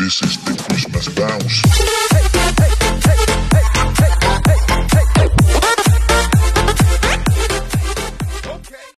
This is the Christmas bounce.